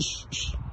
shh, shh.